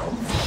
Come on.